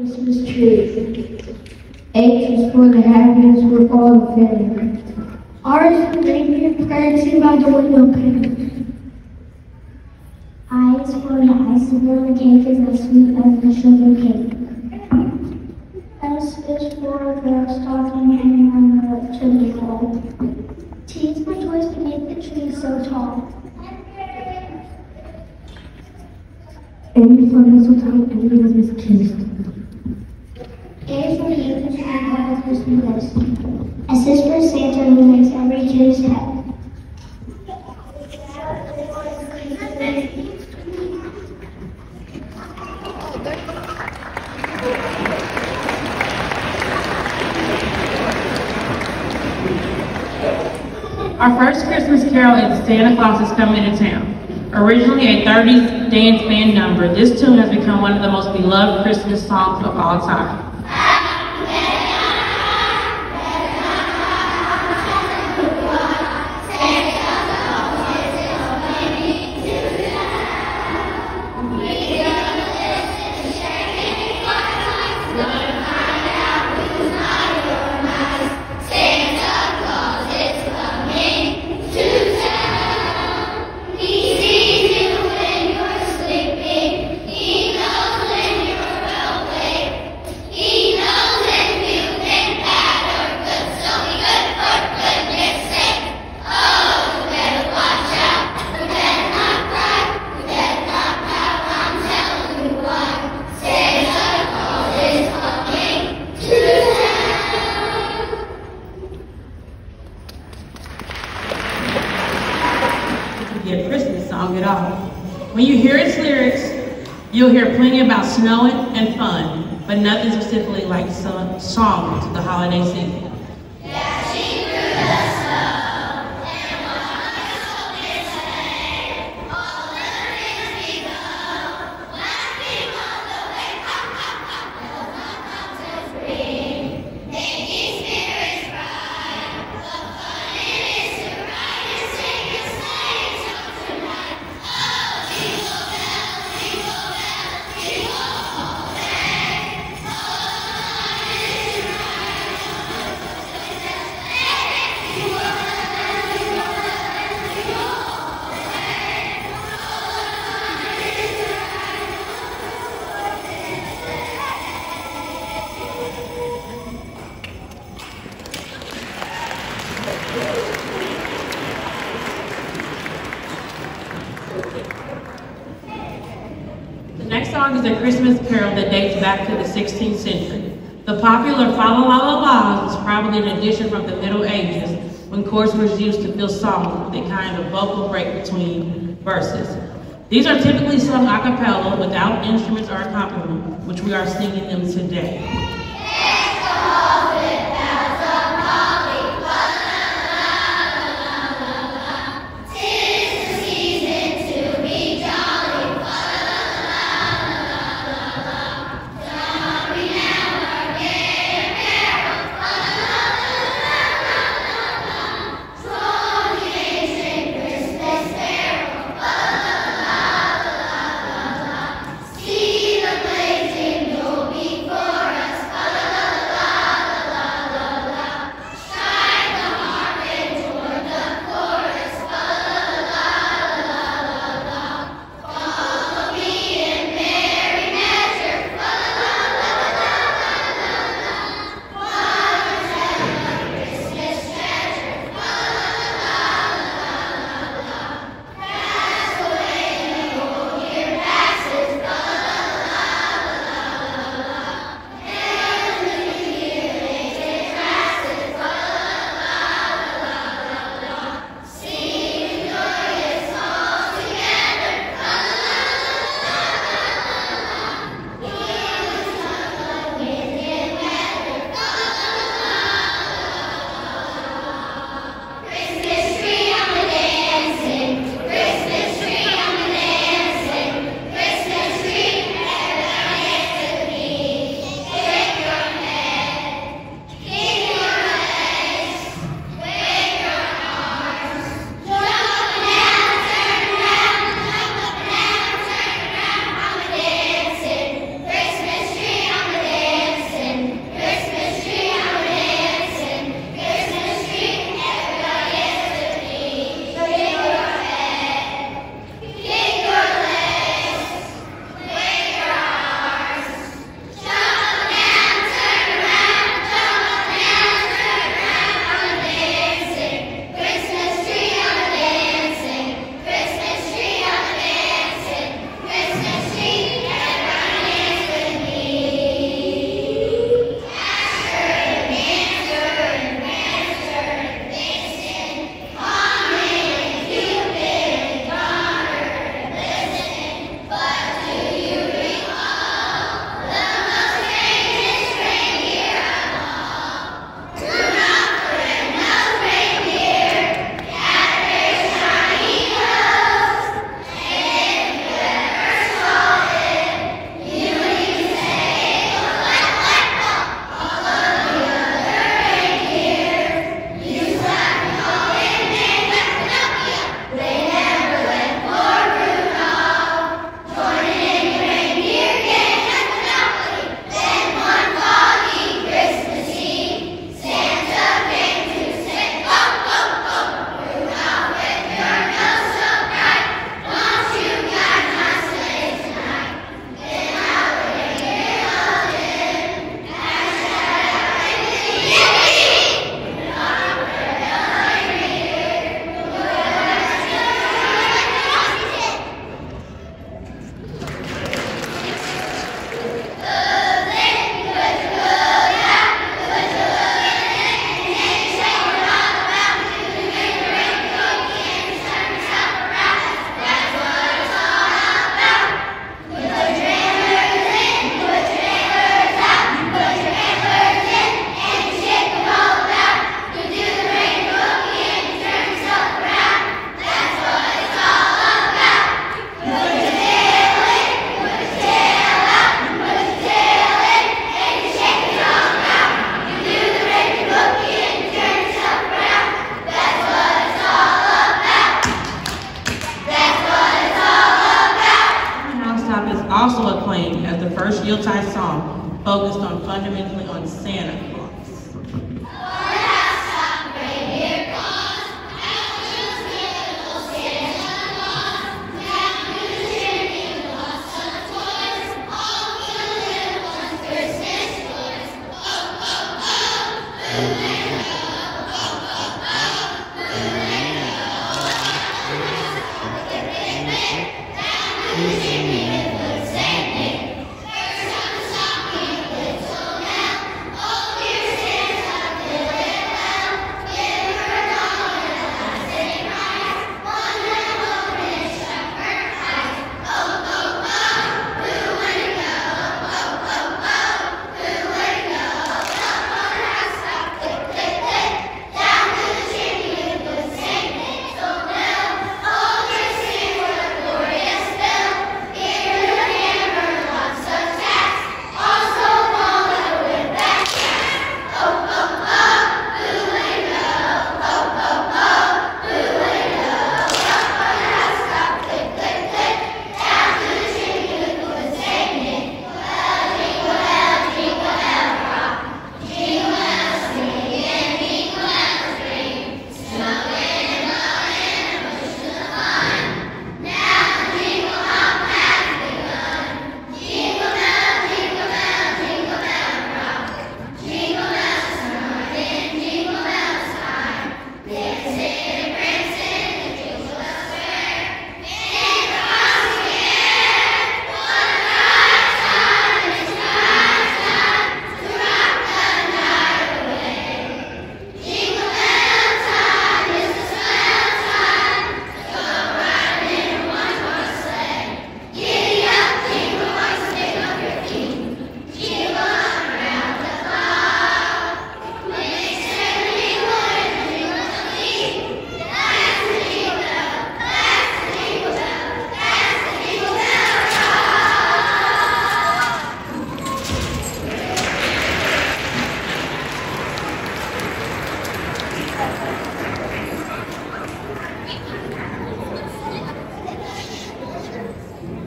Christmas tree. H is for the happiness with all the family. Is for reindeer prancing by the window pane. I for the icing on the cake is as sweet as the sugar cake. S is for the stocking hanging on the chimney pole. T is for toys to make the tree so tall. M for mistletoe and Christmas kissed. A is for the English and the Christmas list. S is for Santa who makes every kid's head. Our first Christmas carol is Santa Claus is Coming to Town. Originally a 30s dance band number, this tune has become one of the most beloved Christmas songs of all time. You'll hear plenty about snowing and fun, but nothing specifically like song to the holiday season. Song is a Christmas carol that dates back to the 16th century. The popular Fa La La was probably an addition from the Middle Ages when chords were used to fill songs with a kind of vocal break between verses. These are typically sung a cappella without instruments or accompaniment, which we are singing them today. Also acclaimed as the first Yuletide song focused on fundamentally on Santa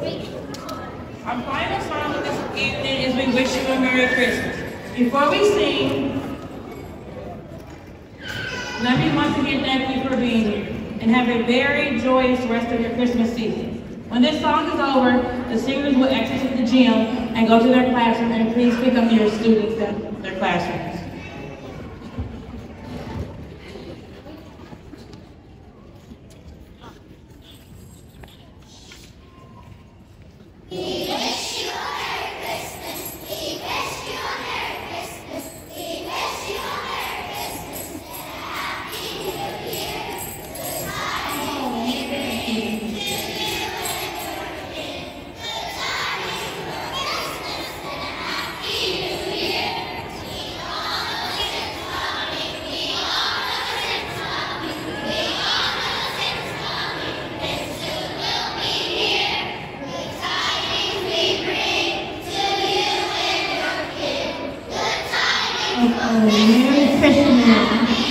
Our final song of this evening is We Wish You a Merry Christmas. Before we sing, let me once again thank you for being here and have a very joyous rest of your Christmas season. When this song is over, the singers will exit the gym and go to their classroom and please pick up your students at their Merry Christmas.